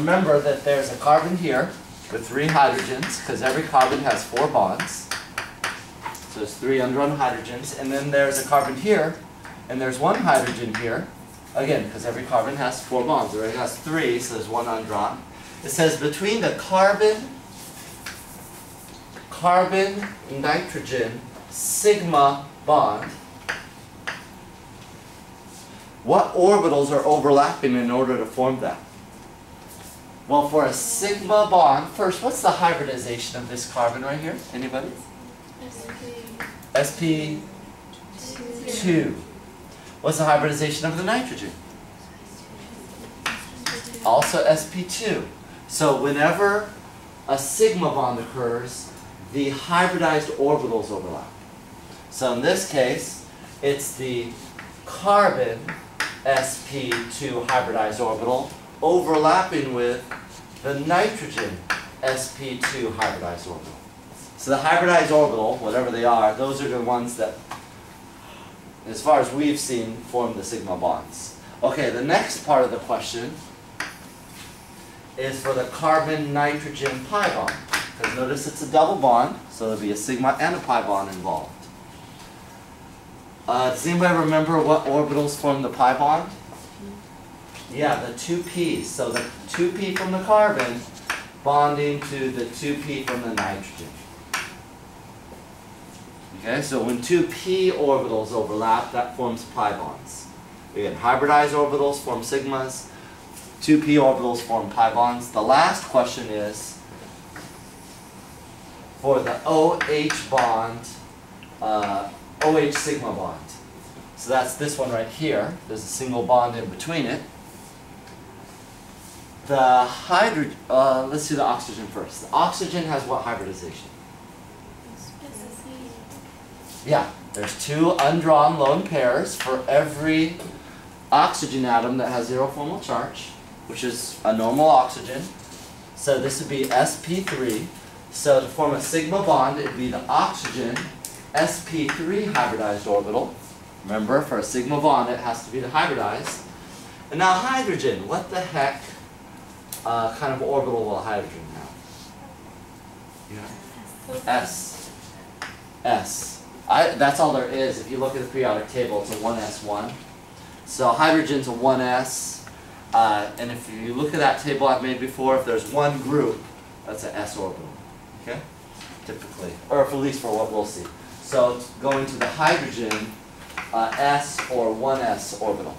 remember that there's a carbon here with three hydrogens, because every carbon has four bonds. So there's three undrawn hydrogens, and then there's a carbon here, and there's one hydrogen here. Again, because every carbon has four bonds, or it has three, so there's one undrawn. It says between the carbon, carbon, nitrogen, sigma bond, what orbitals are overlapping in order to form that? Well, for a sigma bond, first, what's the hybridization of this carbon right here? Anybody? sp2. What's the hybridization of the nitrogen? Also sp2. So whenever a sigma bond occurs, the hybridized orbitals overlap. So in this case, it's the carbon sp2 hybridized orbital overlapping with the nitrogen sp2 hybridized orbital. So the hybridized orbital, whatever they are, those are the ones that, as far as we've seen, form the sigma bonds. Okay, the next part of the question is for the carbon-nitrogen pi bond. Because notice it's a double bond, so there'll be a sigma and a pi bond involved. Uh, does anybody remember what orbitals form the pi bond? Yeah, the two p's. So the two p from the carbon bonding to the two p from the nitrogen. Okay, so when two p orbitals overlap, that forms pi bonds. Again, hybridized orbitals form sigmas, two p orbitals form pi bonds. The last question is for the OH bond, uh, OH sigma bond. So that's this one right here. There's a single bond in between it. The hydrogen, uh, let's do the oxygen first. The oxygen has what hybridization? Yeah, there's two undrawn lone pairs for every oxygen atom that has zero formal charge, which is a normal oxygen. So this would be sp3. So to form a sigma bond, it would be the oxygen sp3 hybridized orbital. Remember, for a sigma bond, it has to be the hybridized. And now hydrogen, what the heck uh, kind of orbital will hydrogen now? Yeah. S. S. I, that's all there is. If you look at the periodic table, it's a 1s1. So hydrogen's a 1s. Uh, and if you look at that table I've made before, if there's one group, that's an s orbital. Okay? Typically. Or at least for what we'll see. So going to the hydrogen, uh, s or 1s orbital.